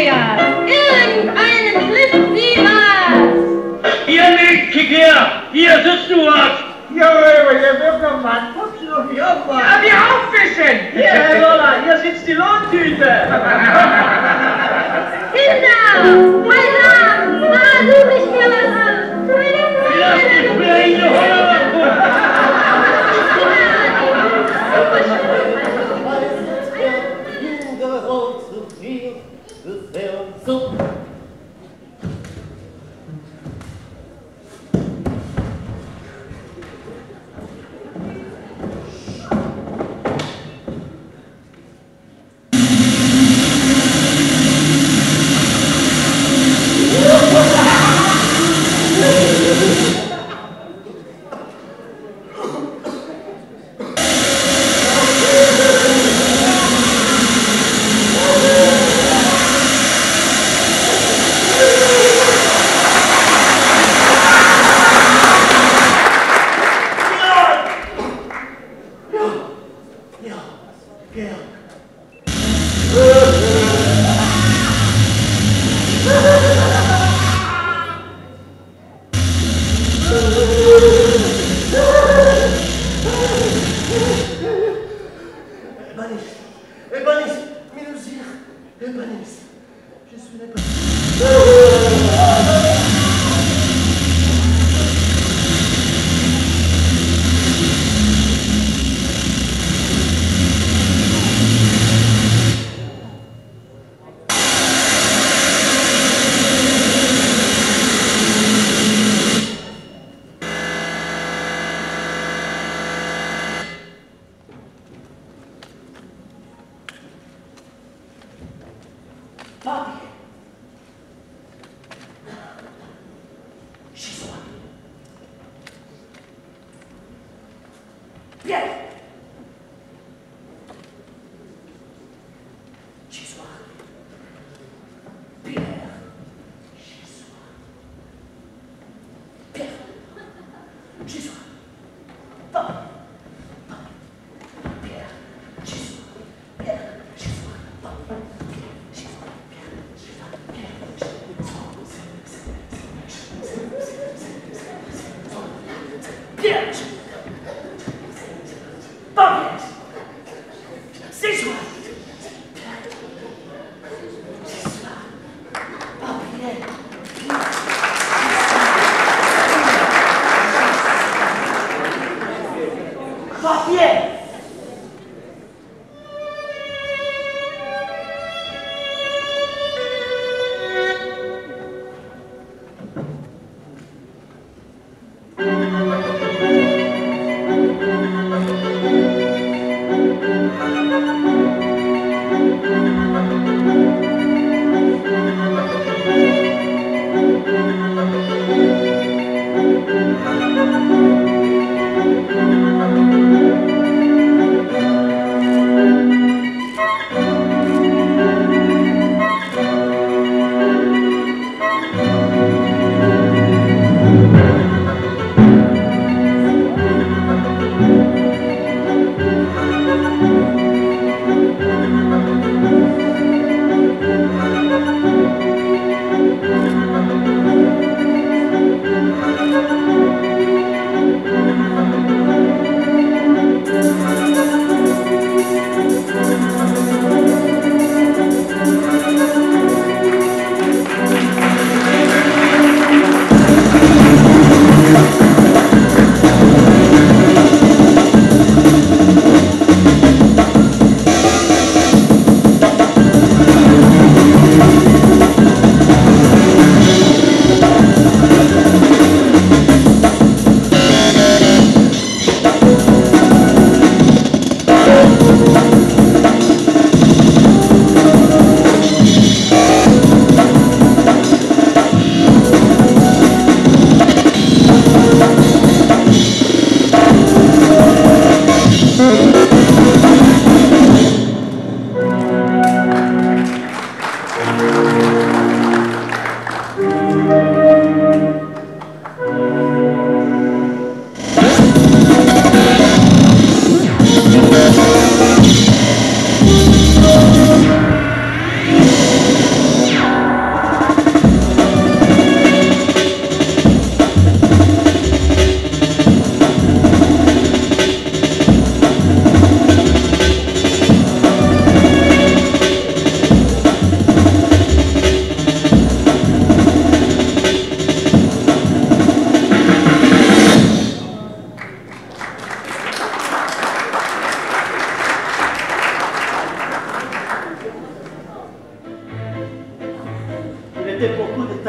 Träger. Irgendeinen trifft sie was. Ihr nicht, Kikir. Ihr sitzt nur was. Ja, ihr Bürgermann, putzt doch nicht auf, Mann. Ja, wir aufwischen. Lola, hier sitzt die Lohntüte. Kinder. 자,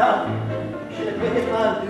Tamam. Şöyle bir elma.